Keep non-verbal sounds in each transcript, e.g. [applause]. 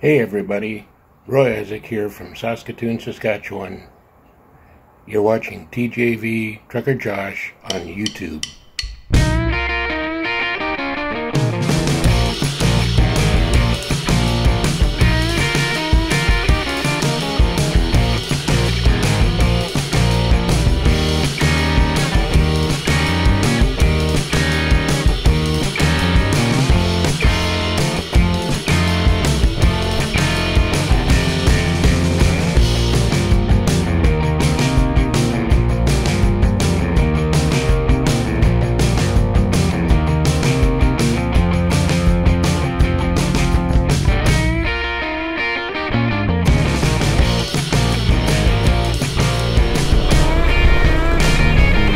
Hey everybody, Roy Isaac here from Saskatoon, Saskatchewan. You're watching TJV Trucker Josh on YouTube.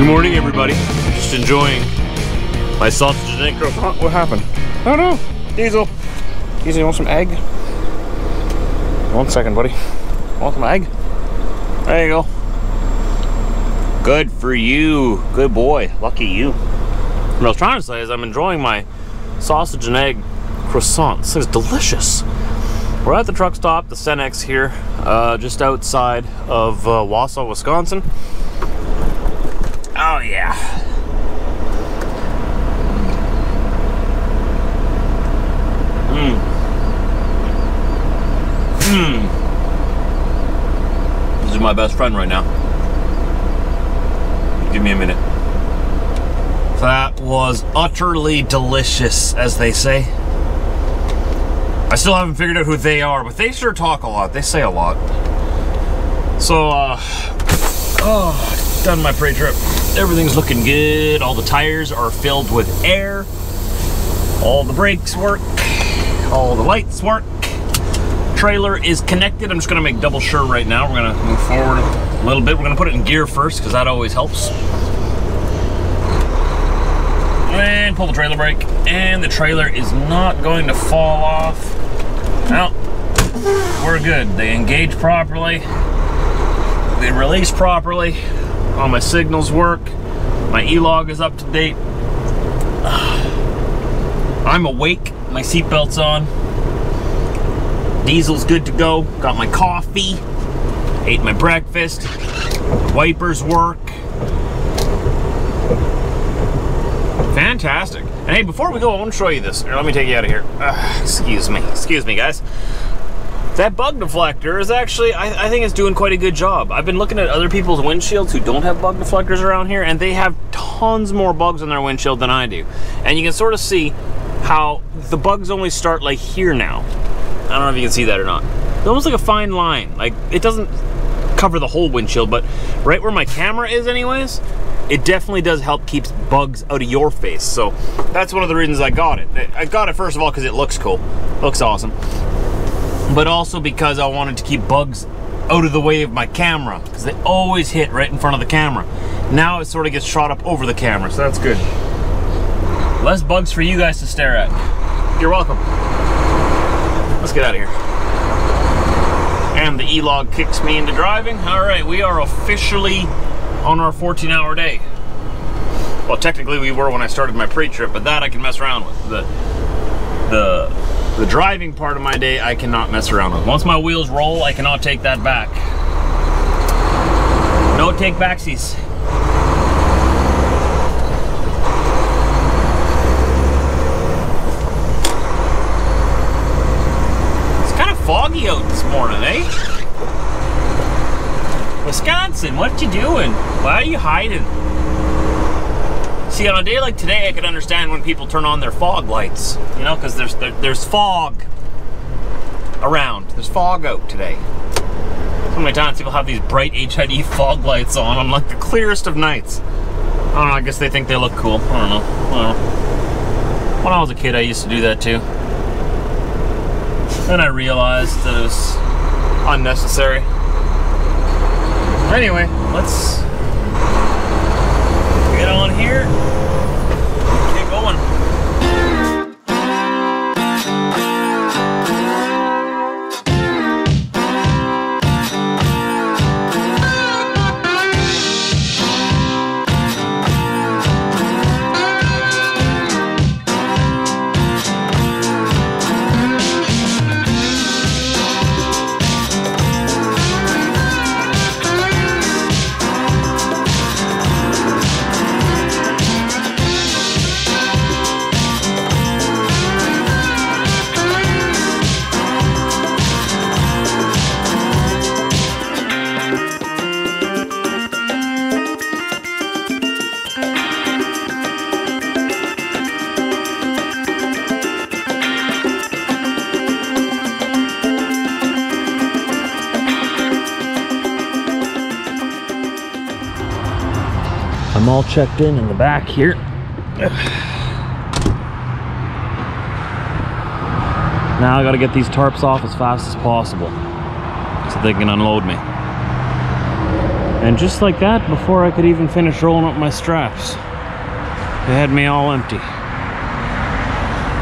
Morning, everybody. Just enjoying my sausage and egg croissant. What happened? Oh no, Diesel. Diesel, you want some egg? One second, buddy. Want some egg? There you go. Good for you. Good boy. Lucky you. What I was trying to say is I'm enjoying my sausage and egg croissant. This is delicious. We're at the truck stop, the Cenex here, uh, just outside of uh, Wausau, Wisconsin. Oh yeah. Mmm. Mmm. This is my best friend right now. Give me a minute. That was utterly delicious, as they say. I still haven't figured out who they are, but they sure talk a lot. They say a lot. So, uh, [sighs] oh, done my pre-trip. Everything's looking good. All the tires are filled with air. All the brakes work. All the lights work. Trailer is connected. I'm just gonna make double sure right now. We're gonna move forward a little bit. We're gonna put it in gear first because that always helps. And pull the trailer brake. And the trailer is not going to fall off. Now, we're good. They engage properly. They release properly. All my signals work. My E-log is up to date. [sighs] I'm awake. My seatbelt's on. Diesel's good to go. Got my coffee. Ate my breakfast. Wipers work. Fantastic. And hey, before we go, I want to show you this. Here, let me take you out of here. Uh, excuse me. Excuse me, guys. That bug deflector is actually, I, I think it's doing quite a good job. I've been looking at other people's windshields who don't have bug deflectors around here, and they have tons more bugs on their windshield than I do. And you can sort of see how the bugs only start like here now. I don't know if you can see that or not. It's almost like a fine line. Like, it doesn't cover the whole windshield, but right where my camera is anyways, it definitely does help keep bugs out of your face. So that's one of the reasons I got it. I got it first of all because it looks cool. Looks awesome but also because I wanted to keep bugs out of the way of my camera because they always hit right in front of the camera. Now it sort of gets shot up over the camera, so that's good. Less bugs for you guys to stare at. You're welcome. Let's get out of here. And the E-log kicks me into driving. All right, we are officially on our 14 hour day. Well, technically we were when I started my pre-trip, but that I can mess around with. The, the the driving part of my day, I cannot mess around with. Once my wheels roll, I cannot take that back. No take backsies. It's kind of foggy out this morning, eh? Wisconsin, what you doing? Why are you hiding? See, on a day like today, I could understand when people turn on their fog lights, you know, because there's there, there's fog around. There's fog out today. So many times people have these bright HID fog lights on on like the clearest of nights. I don't know. I guess they think they look cool. I don't know. I don't know. When I was a kid, I used to do that too. Then I realized that it was unnecessary. Anyway, let's get on here. Checked in in the back here. Now I gotta get these tarps off as fast as possible so they can unload me. And just like that, before I could even finish rolling up my straps, they had me all empty.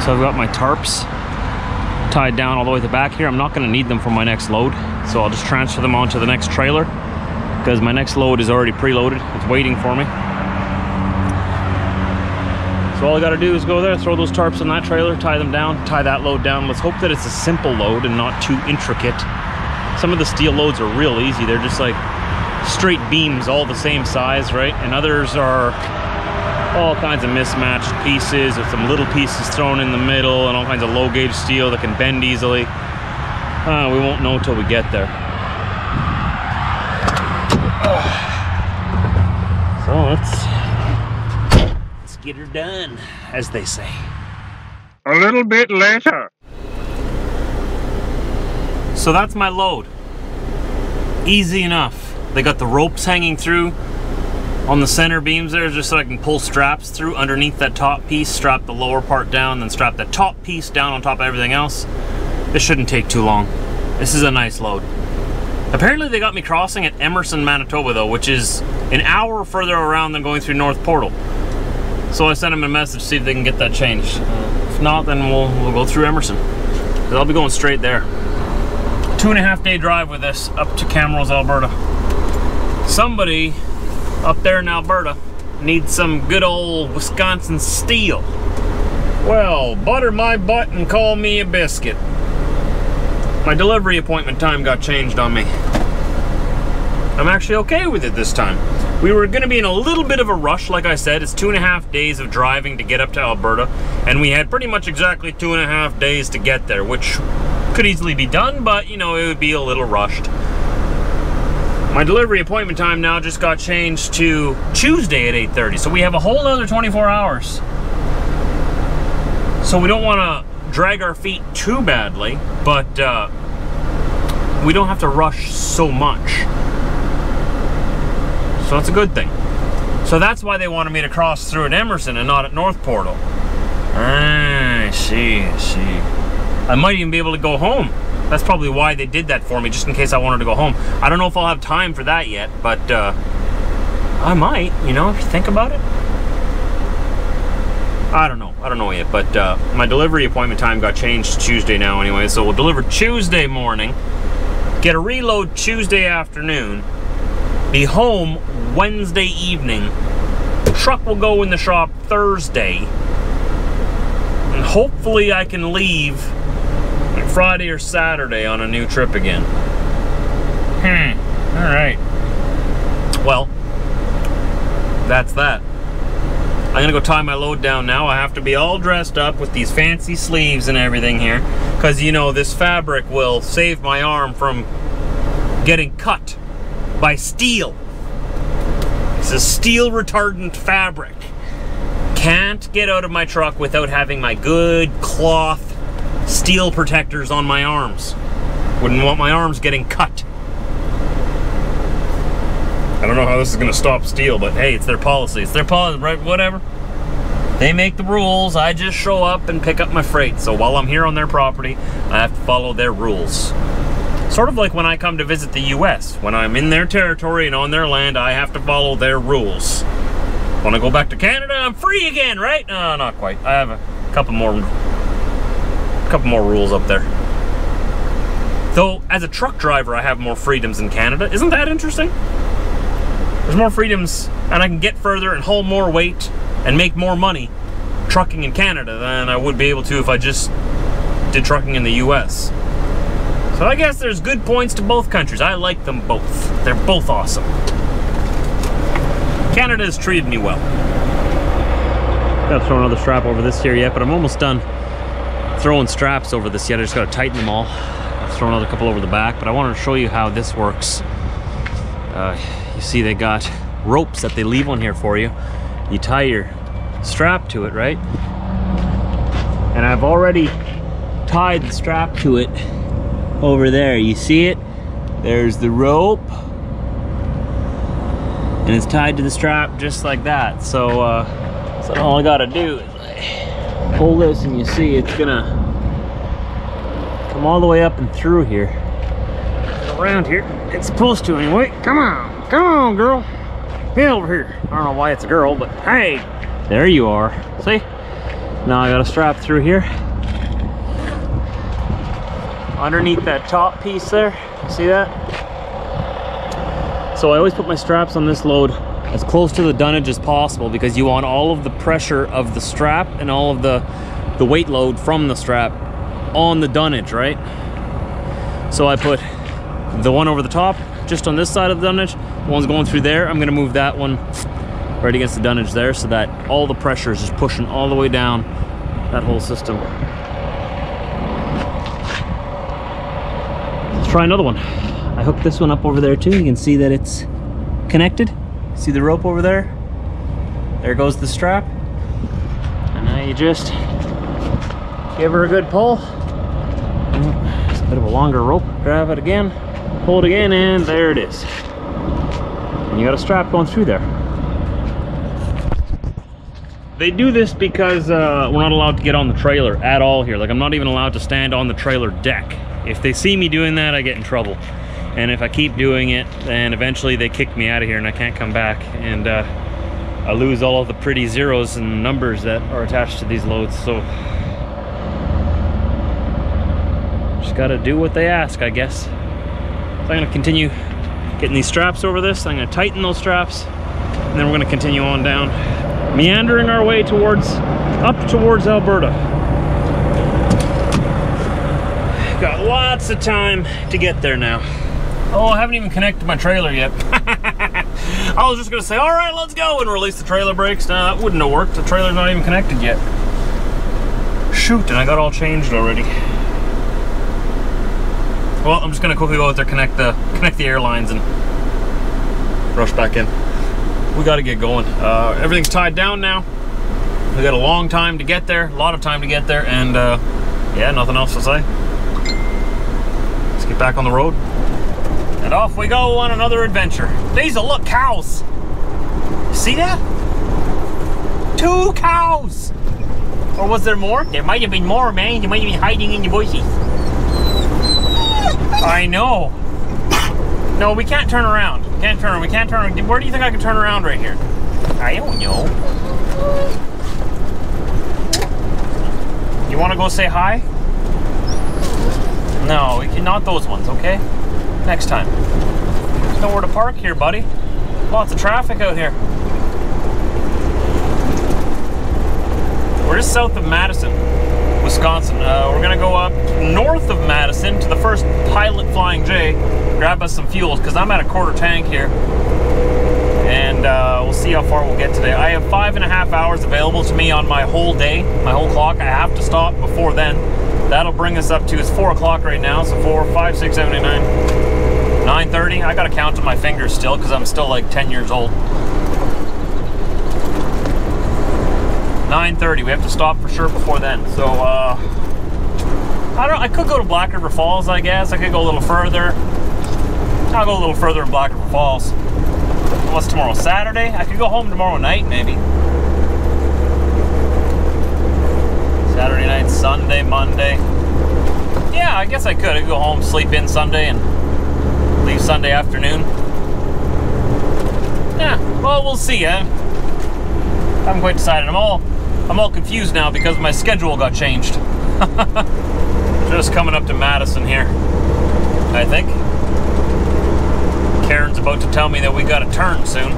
So I've got my tarps tied down all the way to the back here. I'm not gonna need them for my next load, so I'll just transfer them onto the next trailer because my next load is already preloaded. It's waiting for me. All I gotta do is go there, throw those tarps on that trailer, tie them down, tie that load down. Let's hope that it's a simple load and not too intricate. Some of the steel loads are real easy. They're just like straight beams, all the same size, right? And others are all kinds of mismatched pieces with some little pieces thrown in the middle and all kinds of low gauge steel that can bend easily. Uh, we won't know until we get there. [sighs] So let's get her done, as they say. A little bit later. So that's my load. Easy enough. They got the ropes hanging through on the center beams there just so I can pull straps through underneath that top piece, strap the lower part down, then strap the top piece down on top of everything else. This shouldn't take too long. This is a nice load. Apparently they got me crossing at Emerson, Manitoba though, which is an hour further around than going through North Portal. So I sent them a message to see if they can get that changed. If not, then we'll, we'll go through Emerson. I'll be going straight there. Two and a half day drive with this up to Camrose, Alberta. Somebody up there in Alberta needs some good old Wisconsin steel. Well, butter my butt and call me a biscuit. My delivery appointment time got changed on me. I'm actually okay with it this time. We were going to be in a little bit of a rush, like I said. It's two and a half days of driving to get up to Alberta, and we had pretty much exactly two and a half days to get there, which could easily be done, but, you know, it would be a little rushed. My delivery appointment time now just got changed to Tuesday at 8.30, so we have a whole other 24 hours. So we don't want to drag our feet too badly, but uh, we don't have to rush so much. So it's a good thing. So that's why they wanted me to cross through at Emerson and not at North Portal. I see, I see. I might even be able to go home. That's probably why they did that for me, just in case I wanted to go home. I don't know if I'll have time for that yet, but uh, I might, you know, if you think about it. I don't know. I don't know yet, but uh, my delivery appointment time got changed to Tuesday now anyway, so we'll deliver Tuesday morning, get a reload Tuesday afternoon, be home Wednesday evening, truck will go in the shop Thursday, and hopefully I can leave Friday or Saturday on a new trip again. Hmm, alright. Well, that's that. I'm gonna go tie my load down now. I have to be all dressed up with these fancy sleeves and everything here. Because, you know, this fabric will save my arm from getting cut by steel. It's a steel retardant fabric. Can't get out of my truck without having my good cloth steel protectors on my arms. Wouldn't want my arms getting cut. I don't know how this is going to stop steel, but hey, it's their policy. It's their policy, right? Whatever. They make the rules. I just show up and pick up my freight. So while I'm here on their property, I have to follow their rules. Sort of like when I come to visit the U.S. When I'm in their territory and on their land, I have to follow their rules. When I go back to Canada, I'm free again, right? No, not quite. I have a couple more, couple more rules up there. Though, as a truck driver, I have more freedoms in Canada. Isn't that interesting? There's more freedoms, and I can get further and haul more weight and make more money trucking in Canada than I would be able to if I just did trucking in the US. So I guess there's good points to both countries. I like them both. They're both awesome. Canada has treated me well. Gotta throw another strap over this here yet, but I'm almost done throwing straps over this yet. I just gotta tighten them all. I'll throw another couple over the back, but I wanted to show you how this works. Uh, you see they got ropes that they leave on here for you. You tie your strap to it, right? And I've already tied the strap to it over there. You see it? There's the rope. and it's tied to the strap just like that. So, uh, so all I gotta do is pull this and you see it's gonna come all the way up and through here. Around here, it's supposed to anyway. Come on, come on girl. Get over here. I don't know why it's a girl, but hey, there you are. See? Now I got a strap through here. Underneath that top piece there, see that? So I always put my straps on this load as close to the dunnage as possible because you want all of the pressure of the strap and all of the, the weight load from the strap on the dunnage, right? So I put the one over the top just on this side of the dunnage. The one's going through there. I'm gonna move that one right against the dunnage there so that all the pressure is just pushing all the way down that whole system. Try another one. I hooked this one up over there too. You can see that it's connected. See the rope over there? There goes the strap. And now you just give her a good pull. It's a bit of a longer rope. Grab it again, pull it again, and there it is. And you got a strap going through there. They do this because uh, we're not allowed to get on the trailer at all here. Like I'm not even allowed to stand on the trailer deck. If they see me doing that, I get in trouble. And if I keep doing it, then eventually they kick me out of here and I can't come back. And uh, I lose all of the pretty zeros and numbers that are attached to these loads. So just gotta do what they ask, I guess. So I'm gonna continue getting these straps over this. I'm gonna tighten those straps and then we're gonna continue on down, meandering our way towards, up towards Alberta. Got lots of time to get there now. Oh, I haven't even connected my trailer yet. [laughs] I was just gonna say, all right, let's go and release the trailer brakes. Nah, that wouldn't have worked. The trailer's not even connected yet. Shoot, and I got all changed already. Well, I'm just gonna quickly go out there, connect the [laughs] connect the airlines and rush back in. We gotta get going. Uh, everything's tied down now. We got a long time to get there, a lot of time to get there, and uh, yeah, nothing else to say. Get back on the road. And off we go on another adventure. These are look, cows. See that? Two cows. Or was there more? There might have been more, man. They might have been hiding in the bushes. I know. No, we can't turn around. We Can't turn. We can't turn. Where do you think I can turn around right here? I don't know. You want to go say hi? No, not those ones. Okay. Next time. There's nowhere to park here, buddy. Lots of traffic out here. We're just south of Madison, Wisconsin. Uh, we're gonna go up north of Madison to the first Pilot Flying J, grab us some fuels, because I'm at a quarter tank here. And uh, we'll see how far we'll get today. I have five and a half hours available to me on my whole day, my whole clock. I have to stop before then. That'll bring us up to, it's four o'clock right now, so four, five, six, seven, eight, nine, 9.30. I gotta count on my fingers still, because I'm still like 10 years old. 9.30, we have to stop for sure before then. So, uh, I don't I could go to Black River Falls, I guess. I could go a little further. I'll go a little further in Black River Falls. What's tomorrow, Saturday? I could go home tomorrow night, maybe. Saturday night, Sunday, Monday. Yeah, I guess I could. Go home, sleep in Sunday, and leave Sunday afternoon. Yeah, well, we'll see. Eh? I haven't quite decided. I'm all, I'm all confused now because my schedule got changed. [laughs] Just coming up to Madison here, I think. Karen's about to tell me that we got to turn soon.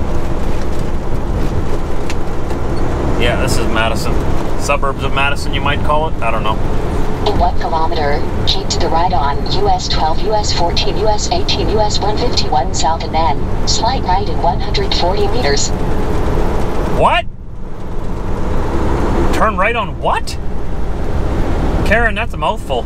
Yeah, this is Madison. Suburbs of Madison, you might call it. I don't know. In one kilometer, keep to the right on US 12, US 14, US 18, US 151 south and then slight right in 140 meters. What? Turn right on what? Karen, that's a mouthful.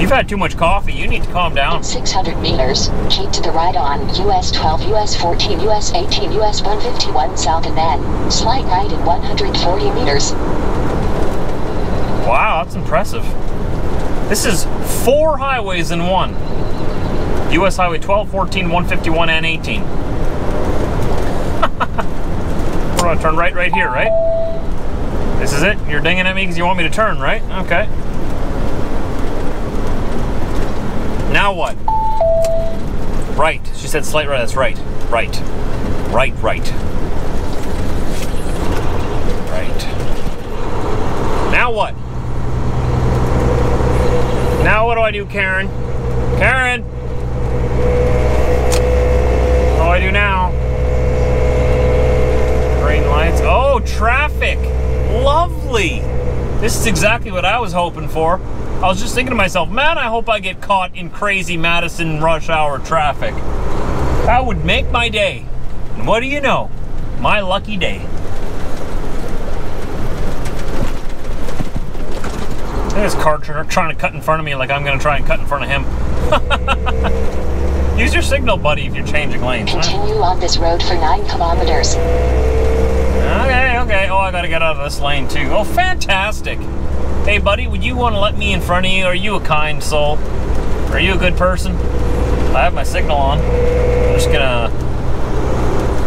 You've had too much coffee. You need to calm down. 600 meters, keep to the right on US 12, US 14, US 18, US 151 south and then slight right in 140 meters. Wow, that's impressive. This is four highways in one. US Highway 12, 14, 151, and 18. [laughs] We're gonna turn right right here, right? This is it? You're dinging at me because you want me to turn, right? Okay. Now what? Right. She said slight right. That's right. Right. Right, right. Right. Now what? Now what do I do, Karen? Karen! What do I do now? Green lights. Oh, traffic! Lovely! This is exactly what I was hoping for. I was just thinking to myself, man, I hope I get caught in crazy Madison rush hour traffic. That would make my day. And what do you know? My lucky day. This car trying to cut in front of me like I'm going to try and cut in front of him. [laughs] Use your signal, buddy, if you're changing lanes. huh? Continue on this road for 9 kilometers. Okay, okay. Oh, I gotta get out of this lane too. Oh, fantastic. Hey, buddy, would you want to let me in front of you? Are you a kind soul? Are you a good person? I have my signal on. I'm just gonna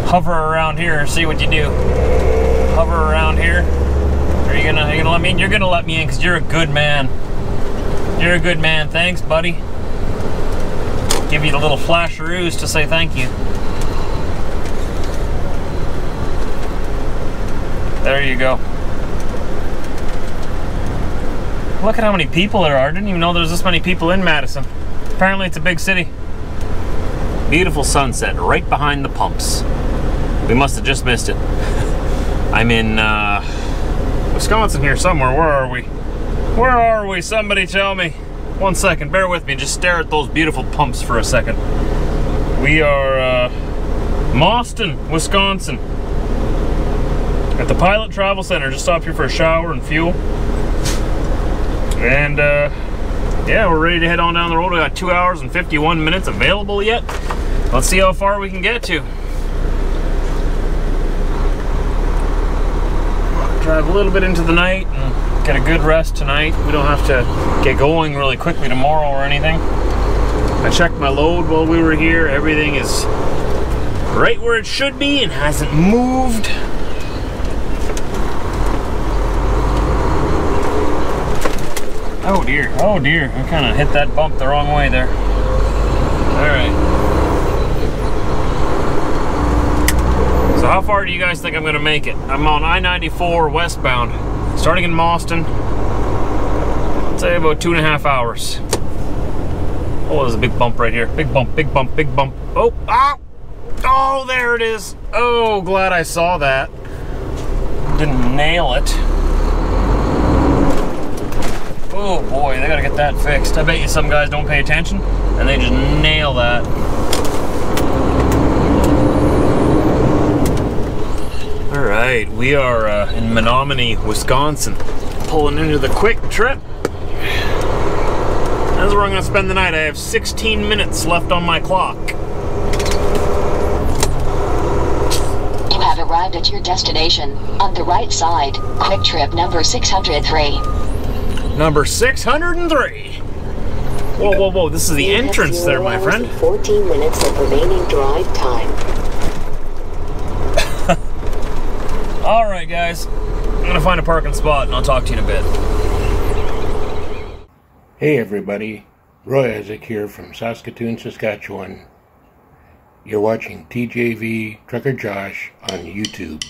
hover around here and see what you do. Hover around here. Are you gonna, are you gonna let me in? You're gonna let me in because you're a good man. You're a good man. Thanks, buddy. Give you the little flasheroos to say thank you. There you go. Look at how many people there are. I didn't even know there's this many people in Madison. Apparently it's a big city. Beautiful sunset right behind the pumps. We must have just missed it. [laughs] I'm in uh, Wisconsin here somewhere. Where are we? Where are we? Somebody tell me. One second, bear with me. Just stare at those beautiful pumps for a second. We are uh, Mauston, Wisconsin. At the Pilot Travel Center. Just stop here for a shower and fuel. And uh, yeah, we're ready to head on down the road. We got two hours and 51 minutes available yet. Let's see how far we can get to. Drive a little bit into the night and get a good rest tonight. We don't have to get going really quickly tomorrow or anything. I checked my load while we were here. Everything is right where it should be and hasn't moved. Oh dear, oh dear. I kind of hit that bump the wrong way there. Alright. So how far do you guys think I'm going to make it? I'm on I-94 westbound, starting in Mauston. I'd say about two and a half hours. Oh, there's a big bump right here. Big bump, big bump, big bump. Oh, ah! Oh, there it is. Oh, glad I saw that. Didn't nail it. Oh boy, they gotta get that fixed. I bet you some guys don't pay attention and they just nail that. All right, we are uh, in Menomonie, Wisconsin, pulling into the Kwik Trip. That's where I'm gonna spend the night. I have 16 minutes left on my clock. You have arrived at your destination. On the right side, Kwik Trip number 603. Number 603. Whoa, whoa, whoa, this is the You entrance there, my friend. 14 minutes of remaining drive time. [laughs] All right, guys. I'm gonna find a parking spot and I'll talk to you in a bit. Hey everybody, Roy Isaac here from Saskatoon, Saskatchewan. You're watching TJV Trucker Josh on YouTube.